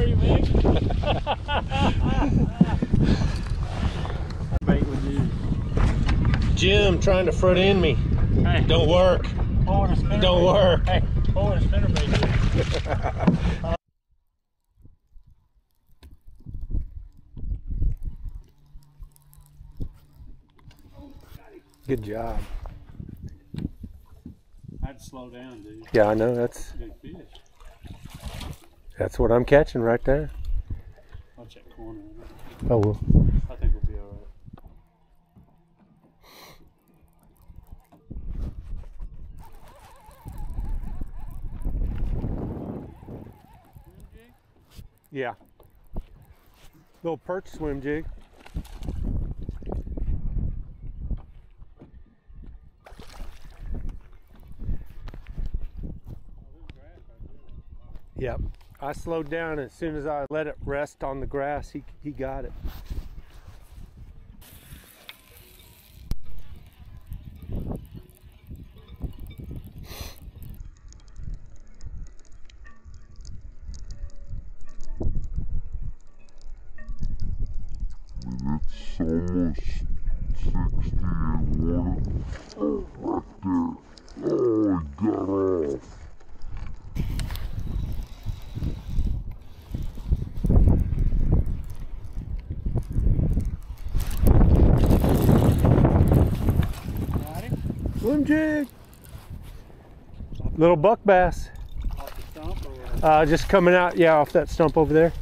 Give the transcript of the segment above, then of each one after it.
for you, man. Bait with you. Jim trying to front end me. Hey, Don't work. pull with a spinner Don't bait. work. Hey, pull a spinner bait. Good job. I had to slow down, dude. Yeah, I know. That's Big fish. That's what I'm catching right there. Watch that corner. Oh well. I think we'll be all right. Yeah. Little perch swim jig. Yep. I slowed down as soon as I let it rest on the grass, he he got it. It's almost 60 in water. Oh, right there. Oh, got off. Swim jig. Little buck bass. Off the stump or what? Uh, just coming out, yeah, off that stump over there.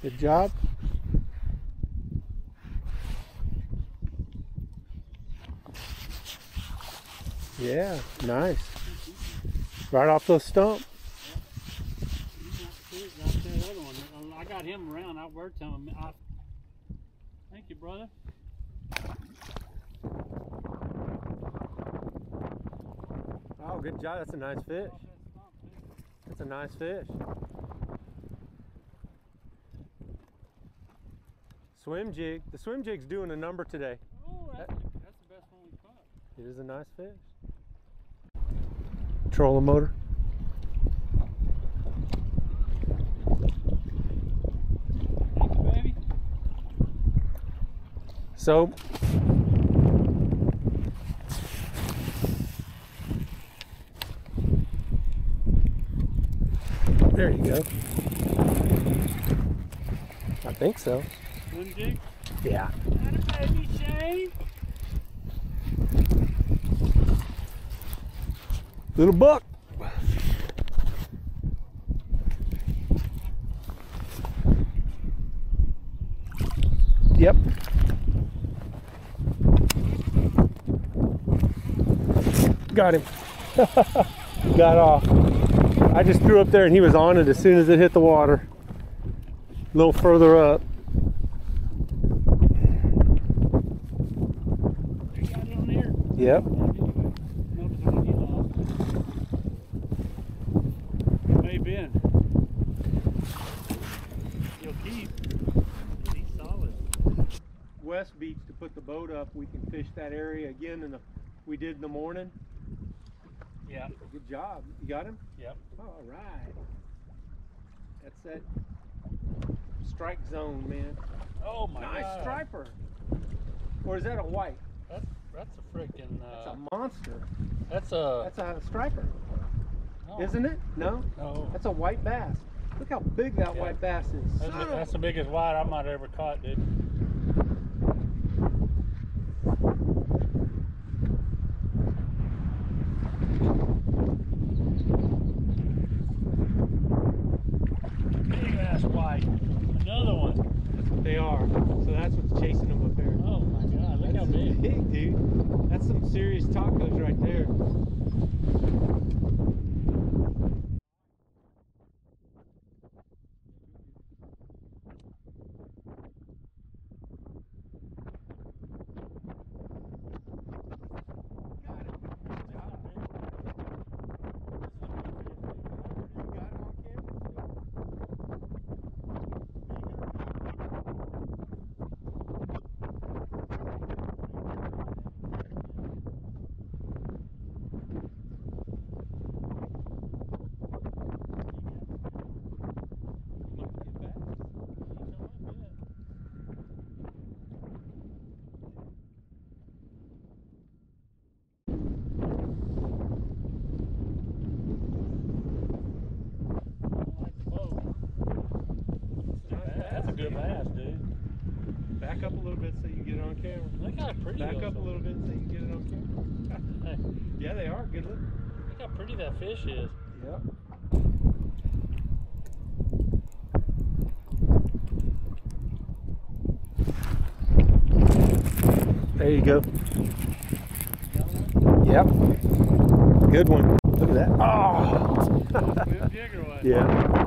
Good job. Yeah, nice. Right off the stump. Got that other Got him around. I worked on him. I... Thank you, brother. Oh, good job. That's a nice fish. Oh, that's a nice fish. Swim jig. The swim jig's doing a number today. Oh, that's, that's the best one we caught. It is a nice fish. Trolling motor. Thank you, baby. So, there you go. I think so. Yeah. Got a baby Shane. Little buck. Yep. Got him. Got off. I just threw up there and he was on it as soon as it hit the water. A little further up. Yep. Hey, Ben. You'll keep. He's solid. West Beach to put the boat up. We can fish that area again in the we did in the morning. Yeah. Good job. You got him? Yep. All right. That's that strike zone, man. Oh my nice god. striper. Or is that a white? That's that's a freaking. That's Uh, a monster. that's a. That's a striper, no, isn't it? No, No. that's a white bass. Look how big that Yeah. white bass is. That's, Son that's the biggest white I might have ever caught, dude. Big ass white. Another one. That's what they are. So that's what's chasing them up there. Oh my god, look how That's big. big, dude. That's some serious tacos right there. Pretty Back up a little bit so you can get it on camera. Yeah, they are. Good looking. look how pretty that fish is. Yep. There you go. Yep. Good one. Look at that. Oh. Good jigger one. yeah.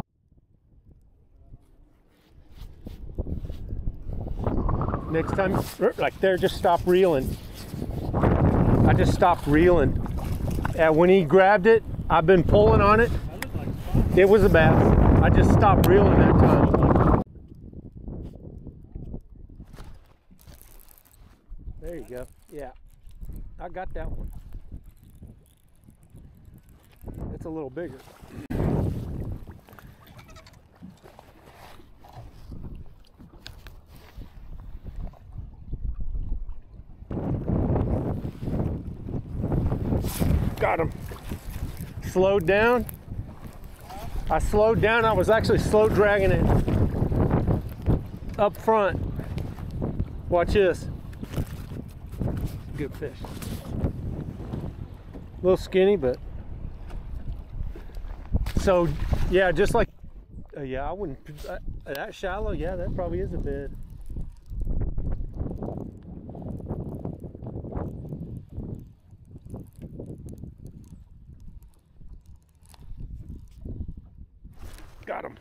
Next time, er, like there, just stop reeling. I just stopped reeling. And when he grabbed it, I've been pulling on it. It was a bass. I just stopped reeling that time. There you go. Yeah. I got that one. It's a little bigger. Got him. Slowed down. I slowed down. I was actually slow dragging it up front. Watch this. Good fish. A little skinny, but so yeah, just like uh, yeah, I wouldn't uh, that shallow. Yeah, that probably is a bed. Got him.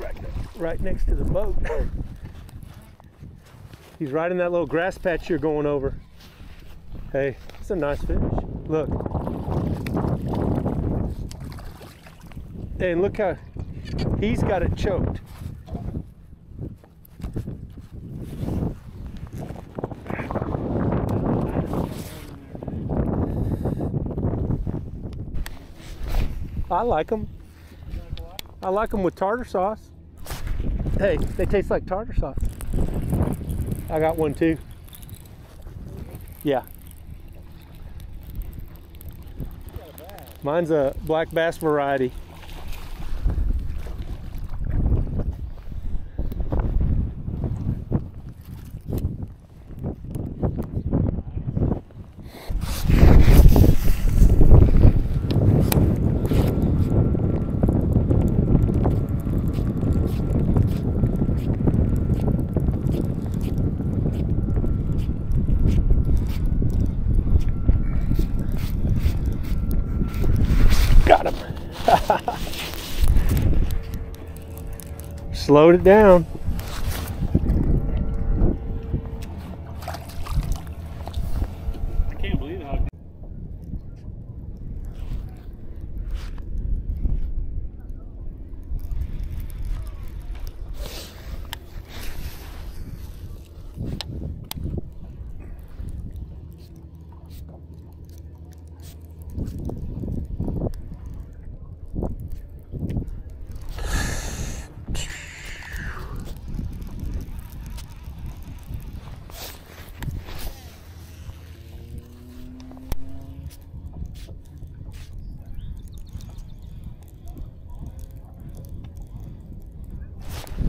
Right, right next to the boat. He's right in that little grass patch you're going over. Hey, it's a nice fish. Look. And look how he's got it choked. I like them. I like them with tartar sauce. Hey, they taste like tartar sauce. I got one too. Yeah. Mine's a black bass variety. Got him. Slowed it down. I can't believe how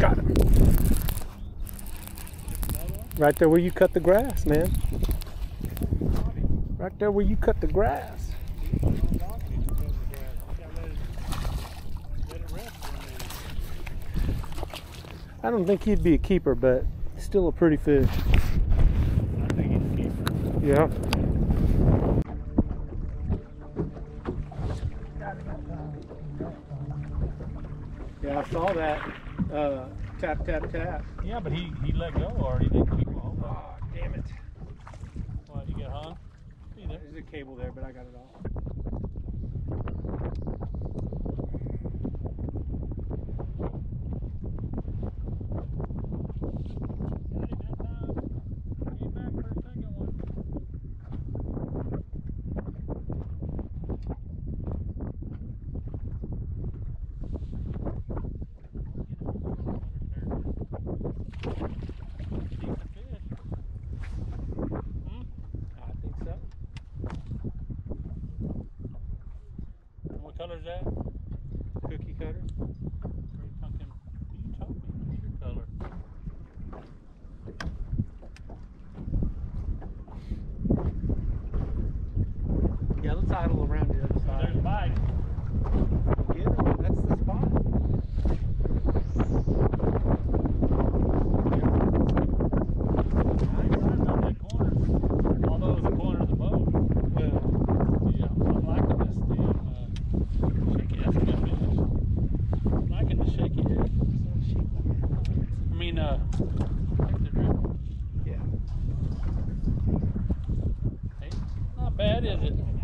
Got him. Right there where you cut the grass, man. Right there where you cut the grass. I don't think he'd be a keeper, but still a pretty fish. I think he's a keeper. Yeah. Yeah, I saw that. Uh, tap, tap, tap. Yeah, but he, he let go already. Didn't keep on. Oh, damn it. Why'd you get hung? There's a cable there, but I got it off. Got him that time. Came back for a second one. Decent fish. Hmm? I think so. And What color's that? Cookie cutter. Bad is it?